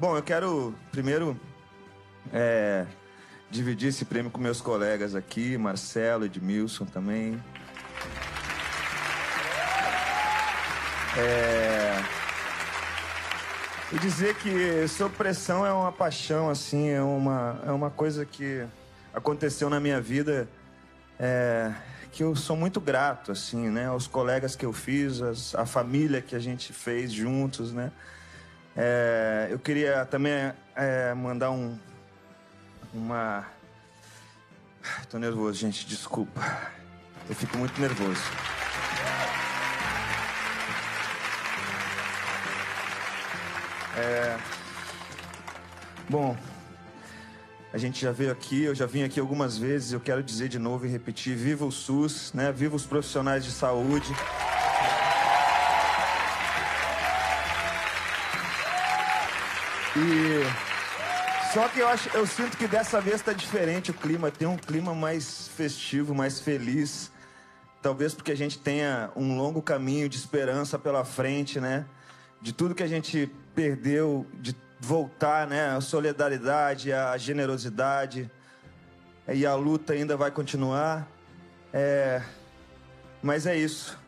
Bom, eu quero primeiro é, dividir esse prêmio com meus colegas aqui, Marcelo, Edmilson também. É... E dizer que sob pressão é uma paixão, assim, é uma, é uma coisa que aconteceu na minha vida é, que eu sou muito grato, assim, né? Aos colegas que eu fiz, as, a família que a gente fez juntos, né? É, eu queria também é, mandar um, uma... Tô nervoso, gente, desculpa. Eu fico muito nervoso. É... Bom, a gente já veio aqui, eu já vim aqui algumas vezes, eu quero dizer de novo e repetir, viva o SUS, né? Viva os profissionais de saúde. E só que eu acho, eu sinto que dessa vez está diferente o clima, tem um clima mais festivo, mais feliz. Talvez porque a gente tenha um longo caminho de esperança pela frente, né? De tudo que a gente perdeu, de voltar, né? A solidariedade, a generosidade. E a luta ainda vai continuar. É... Mas é isso.